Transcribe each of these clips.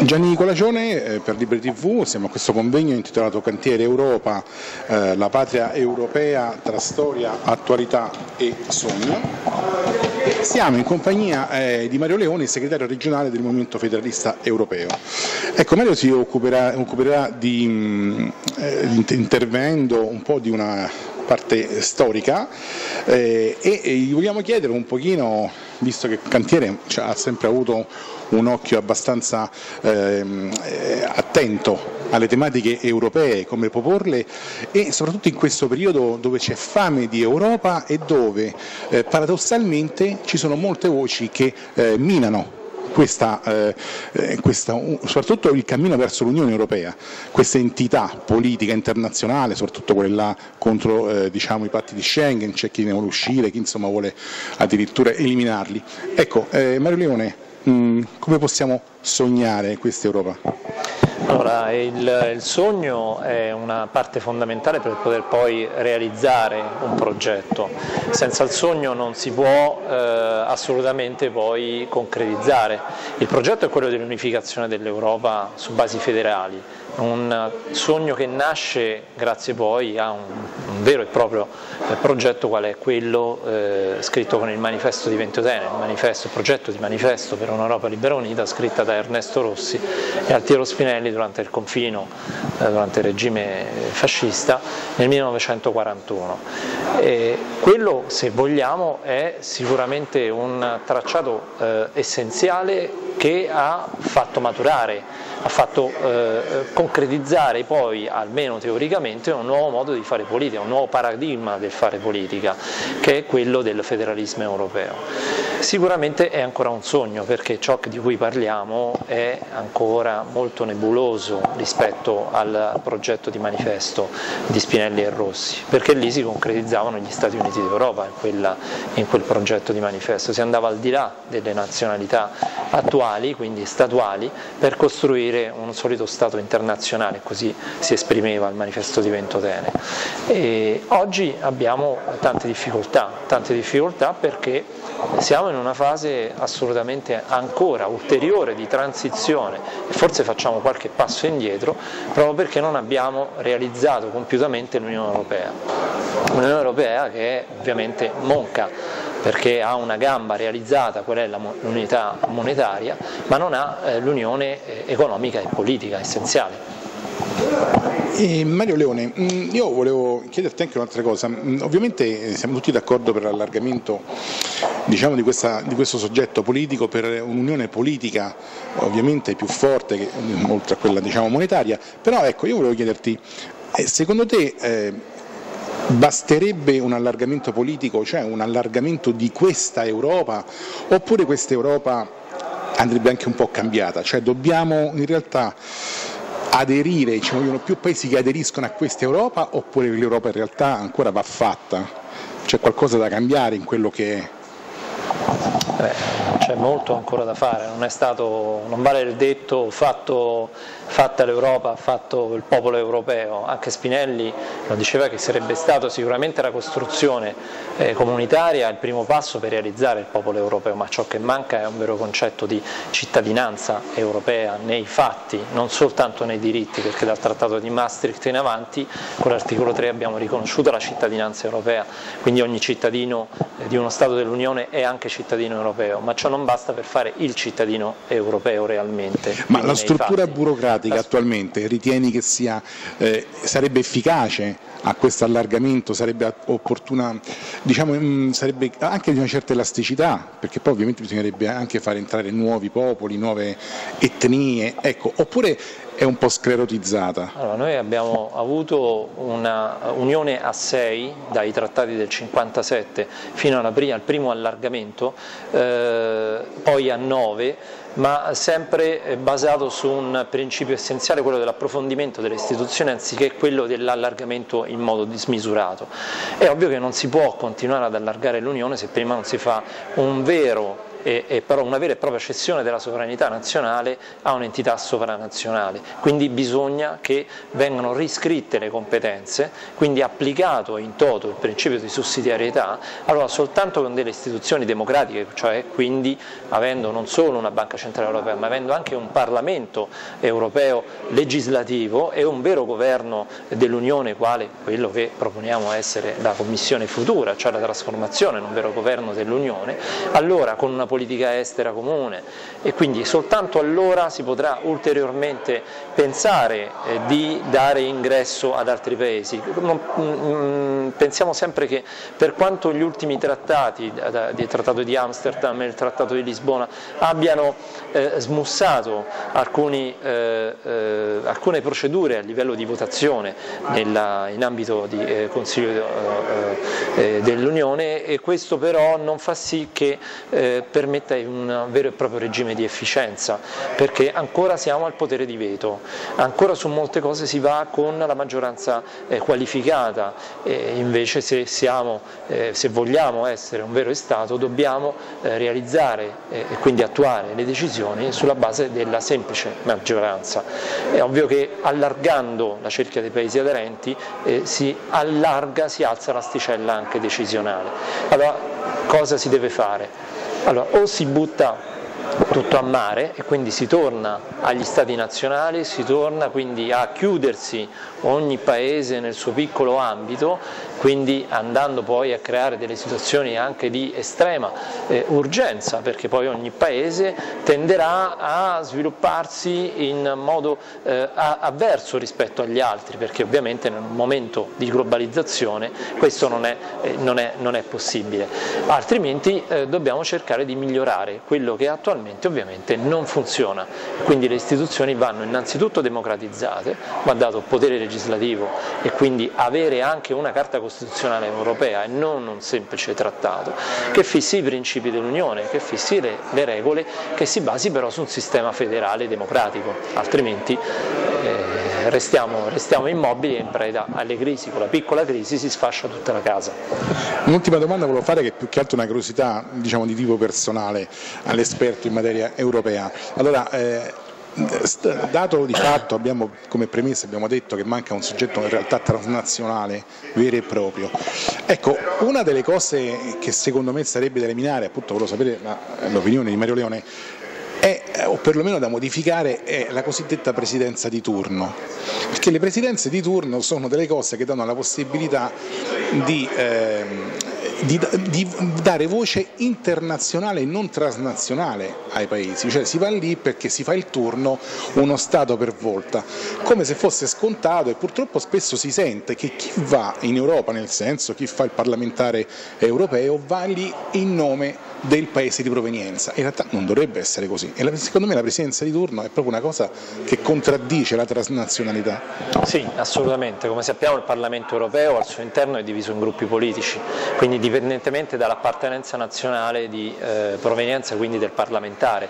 Gianni Colagione eh, per Libri TV, siamo a questo convegno intitolato Cantiere Europa, eh, la patria europea tra storia, attualità e sogno. Siamo in compagnia eh, di Mario Leone, segretario regionale del Movimento Federalista Europeo. Ecco, Mario si occuperà, occuperà di, mh, eh, intervenendo un po' di una parte storica e, e gli vogliamo chiedere un pochino, visto che il cantiere cioè, ha sempre avuto un occhio abbastanza ehm, eh, attento alle tematiche europee, come proporle e soprattutto in questo periodo dove c'è fame di Europa e dove eh, paradossalmente ci sono molte voci che eh, minano questa, eh, eh questa, soprattutto il cammino verso l'Unione Europea, questa entità politica internazionale, soprattutto quella contro eh, diciamo, i patti di Schengen, c'è chi ne vuole uscire, chi insomma vuole addirittura eliminarli. Ecco, eh, Mario Leone, mh, mm, come possiamo sognare questa Europa? Allora, il, il, sogno è una parte fondamentale per poter poi realizzare un progetto. Senza il sogno non si può eh, assolutamente poi concretizzare. Il progetto è quello dell'unificazione dell'Europa su basi federali, un sogno che nasce grazie poi a un, un vero e proprio eh, progetto qual è quello eh, scritto con il manifesto di Ventotene, il, manifesto, il progetto di manifesto per un'Europa libera unita scritta da Ernesto Rossi e Altiero Spinelli durante il confino, eh, durante il regime fascista nel 1941. E quello se vogliamo è sicuramente un tracciato eh, essenziale che ha fatto maturare, ha fatto eh, concretizzare poi, almeno teoricamente, un nuovo modo di fare politica, un nuovo paradigma del fare politica, che è quello del federalismo europeo. Sicuramente è ancora un sogno perché ciò di cui parliamo è ancora molto nebuloso rispetto al progetto di manifesto di Spinelli e Rossi, perché lì si concretizzavano gli Stati Uniti d'Europa in, in quel progetto di manifesto, si andava al di là delle nazionalità attuali, quindi statuali, per costruire un solito Stato internazionale, così si esprimeva il manifesto di Ventotene. E oggi abbiamo tante difficoltà, tante difficoltà perché siamo in una fase assolutamente ancora ulteriore di transizione e forse facciamo qualche passo indietro proprio perché non abbiamo realizzato compiutamente l'Unione Europea. L'Unione Europea che è ovviamente monca perché ha una gamba realizzata, quella è l'unità monetaria, ma non ha eh, l'unione eh, economica e politica essenziale. E Mario Leone, mm, io volevo chiederti anche un'altra cosa, mm, ovviamente siamo tutti d'accordo per l'allargamento diciamo, di, questa, di, questo soggetto politico per un'unione politica ovviamente più forte, che, oltre a quella diciamo, monetaria, però ecco io volevo chiederti, eh, secondo te eh, basterebbe un allargamento politico, cioè un allargamento di questa Europa, oppure questa Europa andrebbe anche un po' cambiata, cioè dobbiamo in realtà aderire, ci vogliono più paesi che aderiscono a questa Europa oppure l'Europa in realtà ancora va fatta? C'è qualcosa da cambiare in quello che è? Beh, c'è molto ancora da fare, non, stato, non vale il detto fatto fatta l'Europa, fatto il popolo europeo, anche Spinelli lo diceva che sarebbe stato sicuramente la costruzione eh, comunitaria il primo passo per realizzare il popolo europeo, ma ciò che manca è un vero concetto di cittadinanza europea nei fatti, non soltanto nei diritti, perché dal Trattato di Maastricht in avanti con l'articolo 3 abbiamo riconosciuto la cittadinanza europea, quindi ogni cittadino eh, di uno Stato dell'Unione è anche cittadino europeo, ma ciò non basta per fare il cittadino europeo realmente. Ma la struttura burocratica pratica attualmente ritieni che sia, eh, sarebbe efficace a questo allargamento, sarebbe opportuna, diciamo, mm, sarebbe anche di una certa elasticità, perché poi ovviamente bisognerebbe anche far entrare nuovi popoli, nuove etnie, ecco, oppure è un po' sclerotizzata? Allora, noi abbiamo avuto una unione a 6 dai trattati del 57 fino prima, al primo allargamento, eh, poi a 9 ma sempre basato su un principio essenziale, quello dell'approfondimento delle istituzioni anziché quello dell'allargamento in modo dismisurato. È ovvio che non si può continuare ad allargare l'Unione se prima non si fa un vero e, e, però una vera e propria cessione della sovranità nazionale a un'entità sovranazionale. Quindi bisogna che vengano riscritte le competenze, quindi applicato in toto il principio di sussidiarietà, allora soltanto con delle istituzioni democratiche, cioè quindi avendo non solo una Banca Centrale Europea, ma avendo anche un Parlamento europeo legislativo e un vero governo dell'Unione quale quello che proponiamo essere la Commissione futura, cioè la trasformazione in un vero governo dell'Unione, allora con una politica estera comune e quindi soltanto allora si potrà ulteriormente pensare eh, di dare ingresso ad altri paesi. Mh, mm, pensiamo sempre che per quanto gli ultimi trattati, il trattato di Amsterdam e il trattato di Lisbona, abbiano eh, smussato alcuni, eh, eh, alcune procedure a livello di votazione nella, in ambito di eh, Consiglio eh, eh, dell'Unione questo però non fa sì che permetta un vero e proprio regime di efficienza perché ancora siamo al potere di veto, ancora su molte cose si va con la maggioranza qualificata e invece se, siamo, se vogliamo essere un vero Stato dobbiamo realizzare e quindi attuare le decisioni sulla base della semplice maggioranza. È ovvio che allargando la cerchia dei paesi aderenti eh, si allarga, si alza l'asticella anche decisionale. Allora cosa si deve fare? Allora, o si butta tutto a mare e quindi si torna agli stati nazionali, si torna quindi a chiudersi ogni paese nel suo piccolo ambito, quindi andando poi a creare delle situazioni anche di estrema eh, urgenza, perché poi ogni paese tenderà a svilupparsi in modo eh, avverso rispetto agli altri, perché ovviamente un momento di globalizzazione questo non è, eh, non è, non è possibile, altrimenti eh, dobbiamo cercare di migliorare quello che attualmente ovviamente non funziona, quindi le istituzioni vanno innanzitutto democratizzate, va dato potere legislativo e quindi avere anche una carta costituzionale europea e non un semplice trattato, che fissi i principi dell'Unione, che fissi le, le regole, che si basi però su un sistema federale democratico, altrimenti eh, restiamo, restiamo immobili e in preda alle crisi, con la piccola crisi si sfascia tutta la casa. Un'ultima domanda volevo fare che è più che altro una curiosità diciamo, di tipo personale all'esperto in materia europea. Allora, eh, dato di fatto abbiamo come premessa abbiamo detto che manca un soggetto in realtà transnazionale vero e proprio ecco una delle cose che secondo me sarebbe da eliminare appunto volevo sapere l'opinione di Mario Leone è, o perlomeno da modificare è la cosiddetta presidenza di turno perché le presidenze di turno sono delle cose che danno la possibilità di ehm, di, di, dare voce internazionale e non transnazionale ai paesi, cioè si va lì perché si fa il turno uno Stato per volta, come se fosse scontato e purtroppo spesso si sente che chi va in Europa, nel senso chi fa il parlamentare europeo, va lì in nome del paese di provenienza. In realtà non dovrebbe essere così e secondo me la presidenza di turno è proprio una cosa che contraddice la transnazionalità. Sì, assolutamente. Come sappiamo il Parlamento europeo al suo interno è diviso in gruppi politici, quindi dipendentemente dall'appartenenza nazionale di eh, provenienza quindi del parlamentare.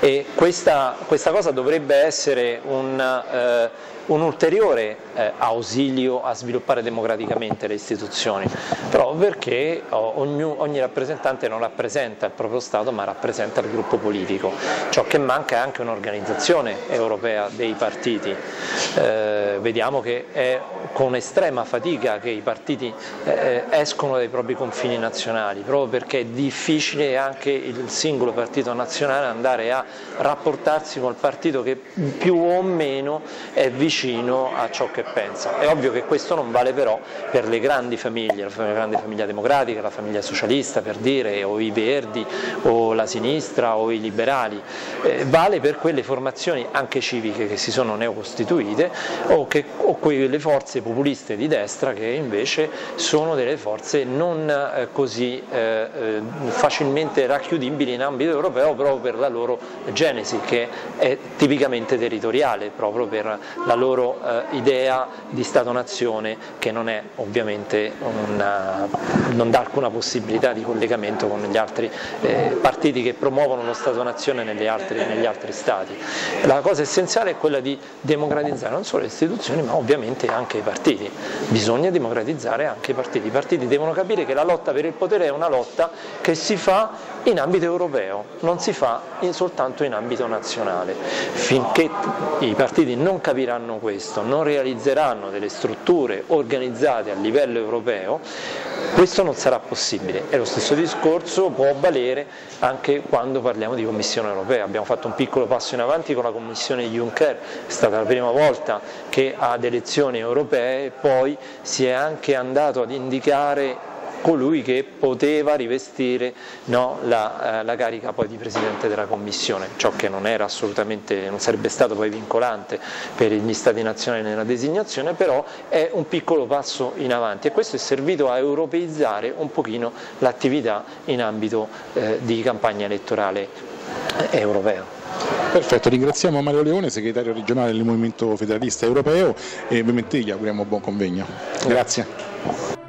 E questa, questa cosa dovrebbe essere un eh, un ulteriore eh, ausilio a sviluppare democraticamente le istituzioni, proprio perché ogni, ogni, rappresentante non rappresenta il proprio Stato ma rappresenta il gruppo politico, ciò che manca è anche un'organizzazione europea dei partiti, eh, vediamo che è con estrema fatica che i partiti eh, escono dai propri confini nazionali, proprio perché è difficile anche il singolo partito nazionale andare a rapportarsi col partito che più o meno è vicino vicino a ciò che pensa. È ovvio che questo non vale però per le grandi famiglie, la grande famiglia democratica, la famiglia socialista per dire, o i verdi, o la sinistra, o i liberali, eh, vale per quelle formazioni anche civiche che si sono neocostituite o, che, o quelle forze populiste di destra che invece sono delle forze non eh, così eh, eh facilmente racchiudibili in ambito europeo proprio per la loro genesi che è tipicamente territoriale, proprio per la loro loro eh, idea di Stato-nazione che non è ovviamente una, non dà alcuna possibilità di collegamento con gli altri eh, partiti che promuovono lo Stato-nazione negli altri, negli altri Stati. La cosa essenziale è quella di democratizzare non solo le istituzioni ma ovviamente anche i partiti, bisogna democratizzare anche i partiti, i partiti devono capire che la lotta per il potere è una lotta che si fa in ambito europeo, non si fa in, soltanto in ambito nazionale. Finché i partiti non capiranno questo, non realizzeranno delle strutture organizzate a livello europeo, questo non sarà possibile e lo stesso discorso può valere anche quando parliamo di Commissione europea. Abbiamo fatto un piccolo passo in avanti con la Commissione Juncker, è stata la prima volta che ad elezioni europee poi si è anche andato ad indicare colui che poteva rivestire no, la, eh, la, carica poi di Presidente della Commissione, ciò che non era assolutamente, non sarebbe stato poi vincolante per gli Stati nazionali nella designazione, però è un piccolo passo in avanti e questo è servito a europeizzare un pochino l'attività in ambito eh, di campagna elettorale europeo. Perfetto, ringraziamo Mario Leone, segretario regionale del Movimento Federalista Europeo e ovviamente gli auguriamo buon convegno. Grazie.